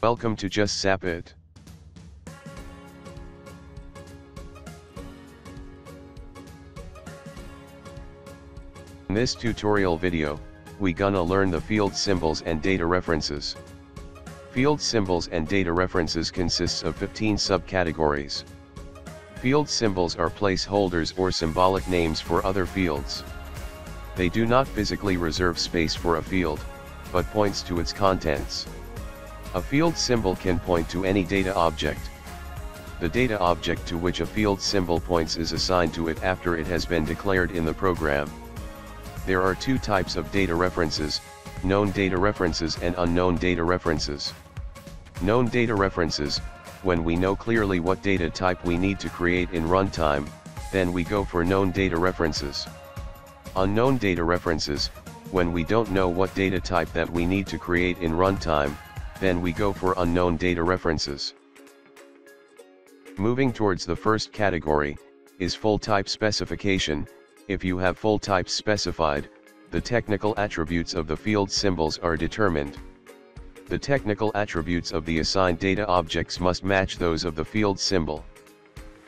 Welcome to jus SAP it. In this tutorial video, we gonna learn the field symbols and data references. Field symbols and data references consists of 15 subcategories. Field symbols are placeholders or symbolic names for other fields. They do not physically reserve space for a field, but points to its contents. A field symbol can point to any data object. The data object to which a field symbol points is assigned to it after it has been declared in the program. There are two types of data references, known data references and unknown data references. Known data references, when we know clearly what data type we need to create in runtime, then we go for known data references. Unknown data references, when we don't know what data type that we need to create in runtime, then we go for unknown data references. Moving towards the first category, is full type specification, if you have full types specified, the technical attributes of the field symbols are determined. The technical attributes of the assigned data objects must match those of the field symbol.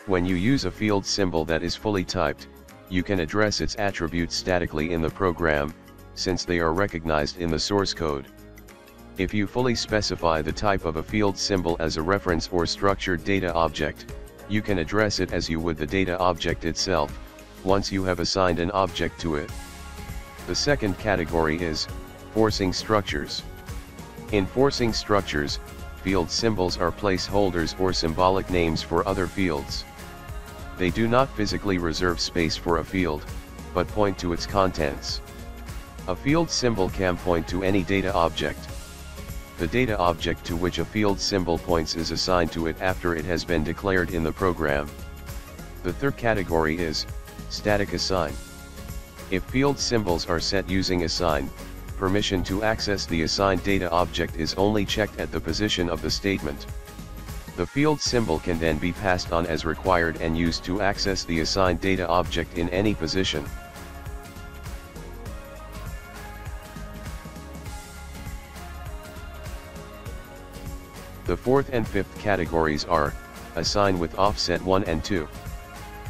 When you use a field symbol that is fully typed, you can address its attributes statically in the program, since they are recognized in the source code. If you fully specify the type of a field symbol as a reference or structured data object, you can address it as you would the data object itself, once you have assigned an object to it. The second category is, forcing structures. In forcing structures, field symbols are placeholders or symbolic names for other fields. They do not physically reserve space for a field, but point to its contents. A field symbol can point to any data object. The data object to which a field symbol points is assigned to it after it has been declared in the program. The third category is, Static assign. If field symbols are set using assign, permission to access the assigned data object is only checked at the position of the statement. The field symbol can then be passed on as required and used to access the assigned data object in any position. The fourth and fifth categories are, assign with offset 1 and 2.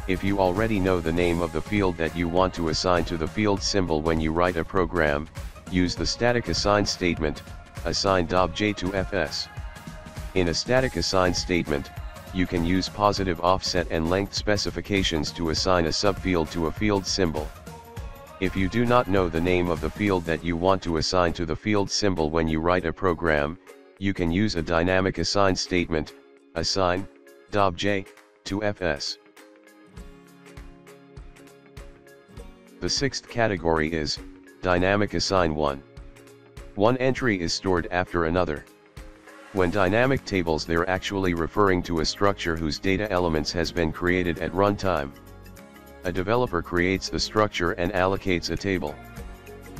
If you already know the name of the field that you want to assign to the field symbol when you write a program, use the static assign statement, assign j to fs. In a static assign statement, you can use positive offset and length specifications to assign a subfield to a field symbol. If you do not know the name of the field that you want to assign to the field symbol when you write a program, you can use a dynamic assign statement, assign, j, to fs. The sixth category is, Dynamic Assign 1. One entry is stored after another. When dynamic tables they're actually referring to a structure whose data elements has been created at runtime. A developer creates the structure and allocates a table.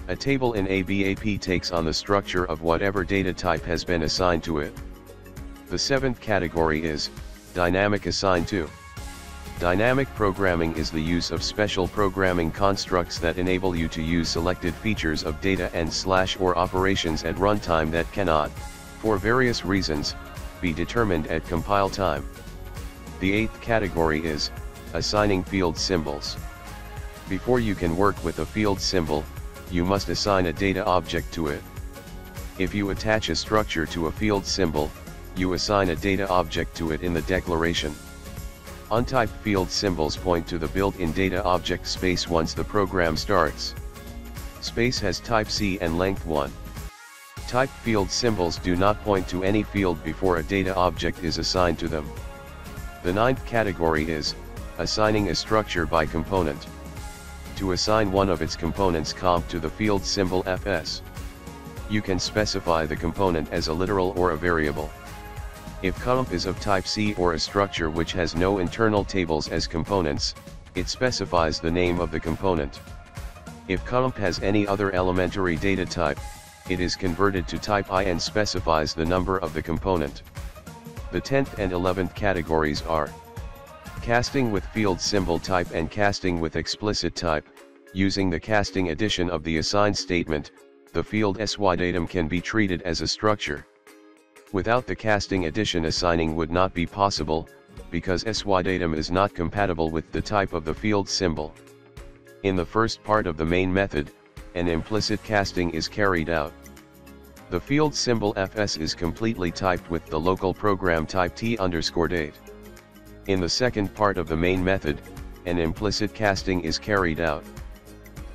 A table in ABAP takes on the structure of whatever data type has been assigned to it. The seventh category is, Dynamic Assigned to. Dynamic programming is the use of special programming constructs that enable you to use selected features of data and slash or operations at runtime that cannot, for various reasons, be determined at compile time. The eighth category is, assigning field symbols. Before you can work with a field symbol, you must assign a data object to it. If you attach a structure to a field symbol, you assign a data object to it in the declaration. Untyped field symbols point to the built-in data object space once the program starts. Space has type C and length 1. Type field symbols do not point to any field before a data object is assigned to them. The ninth category is, assigning a structure by component. To assign one of its components comp to the field symbol fs. You can specify the component as a literal or a variable. If comp is of type C or a structure which has no internal tables as components, it specifies the name of the component. If comp has any other elementary data type, it is converted to type I and specifies the number of the component. The 10th and 11th categories are casting with field symbol type and casting with explicit type, using the casting addition of the assigned statement, the field sy-datum can be treated as a structure. Without the casting addition assigning would not be possible, because SY-DATUM is not compatible with the type of the field symbol. In the first part of the main method, an implicit casting is carried out. The field symbol fs is completely typed with the local program type t underscore date. In the second part of the main method, an implicit casting is carried out.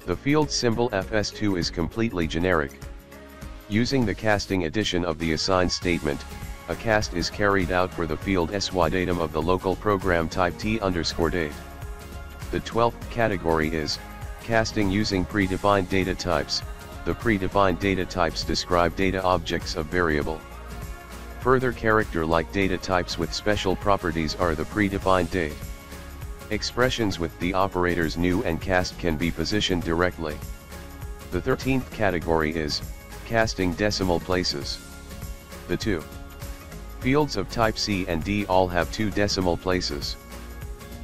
The field symbol fs2 is completely generic. Using the casting addition of the assign statement, a cast is carried out for the field SY-DATUM of the local program type t underscore date. The 12th category is, casting using predefined data types, the predefined data types describe data objects of variable. Further character-like data types with special properties are the predefined date. Expressions with the operators new and cast can be positioned directly. The 13th category is, casting decimal places. The two fields of type C and D all have two decimal places.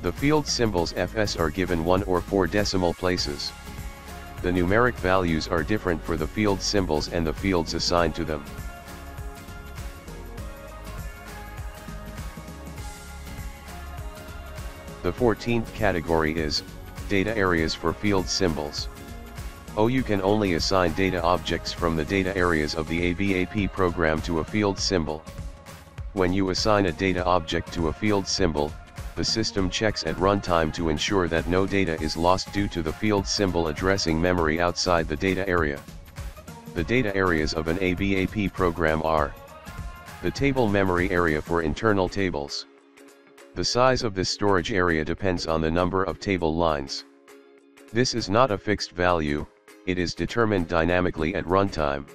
The field symbols FS are given one or four decimal places. The numeric values are different for the field symbols and the fields assigned to them. The 14th category is, data areas for field symbols. Oh you can only assign data objects from the data areas of the ABAP program to a field symbol. When you assign a data object to a field symbol, the system checks at runtime to ensure that no data is lost due to the field symbol addressing memory outside the data area. The data areas of an ABAP program are the table memory area for internal tables. The size of this storage area depends on the number of table lines. This is not a fixed value, it is determined dynamically at runtime.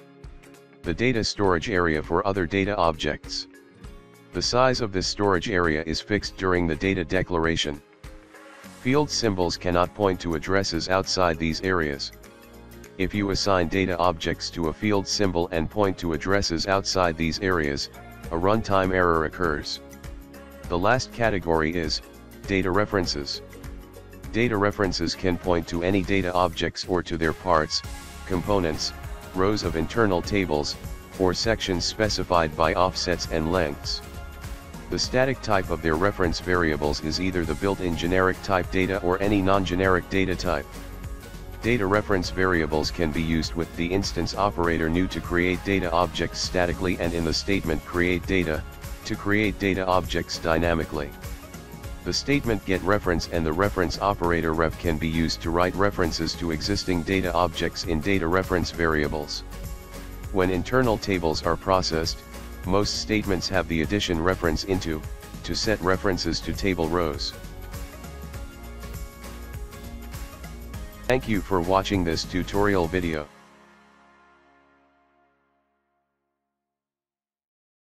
The data storage area for other data objects. The size of this storage area is fixed during the data declaration. Field symbols cannot point to addresses outside these areas. If you assign data objects to a field symbol and point to addresses outside these areas, a runtime error occurs. The last category is, data references. Data references can point to any data objects or to their parts, components, rows of internal tables, or sections specified by offsets and lengths. The static type of their reference variables is either the built-in generic type data or any non-generic data type. Data reference variables can be used with the instance operator new to create data objects statically and in the statement create data, to create data objects dynamically. The statement get reference and the reference operator ref can be used to write references to existing data objects in data reference variables. When internal tables are processed, most statements have the addition reference into, to set references to table rows. Thank you for watching this tutorial video.